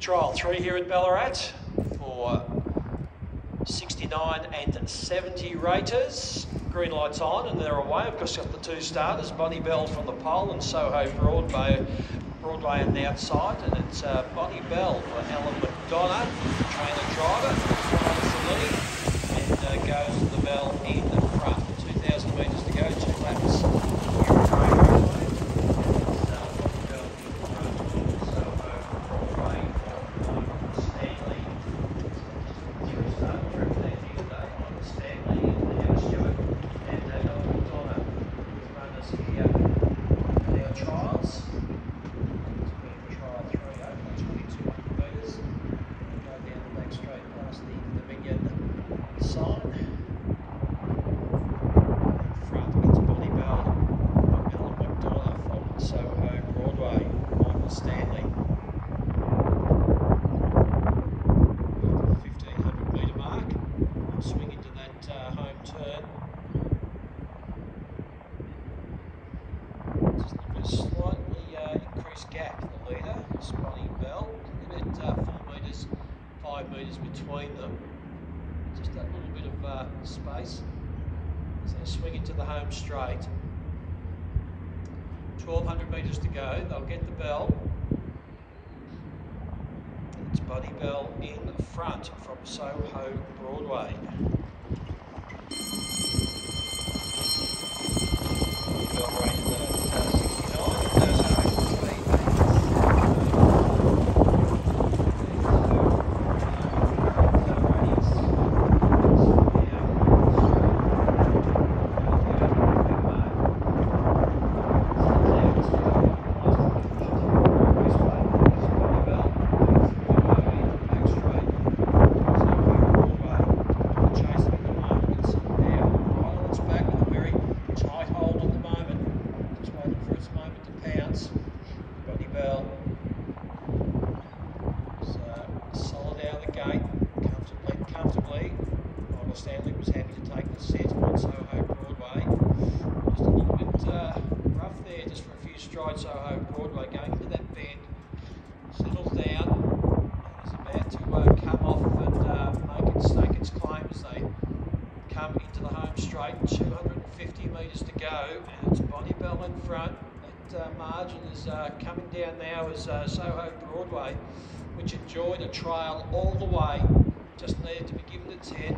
Trial three here at Ballarat for 69 and 70 raters. Green lights on and they're away. Of course, got the two starters, Bonnie Bell from the pole and Soho Broadway, Broadway on the outside. And it's uh, Bonnie Bell for Alan McDonough, trainer driver, finds the lead and uh, goes the bell in the front. 2,000 metres to go, two laps here at Broadway. And, uh, Bonnie Bell in front, Soho Broadway, uh, Stanley. Three star representing today on Stanley and Howard Stewart and uh, Alan McDonough with runners here at our trials. Trial three over 2200 metres. Go down the back straight past the In front it's Bonnie Bell, Alan McDonough from Soho Broadway, Michael Stanley. 1500 metre mark. Swing into that uh, home turn. Just a bit slightly uh, increased gap, the leader, Spotty Bell. About uh, four metres, five metres between them. That little bit of uh, space. So swing into the home straight. 1200 metres to go. They'll get the bell. It's Bonnie Bell in front from Soho Broadway. Bonnie Bell rated at uh, 69. There's a Bonnie Bell. So solid out of the gate, comfortably, comfortably. Michael Stanley was happy to take the set on Soho Broadway. Just a little bit uh, rough there, just for a few strides. Soho Broadway going into that bend, settles down, and is about to uh, come off and uh, make it stake its claim as they come into the home straight. 250 metres to go, and it's Bonnie Bell in front. That uh, margin is uh, coming down now as uh, Soho Broadway, which enjoyed a trail all the way, just needed to be given its head,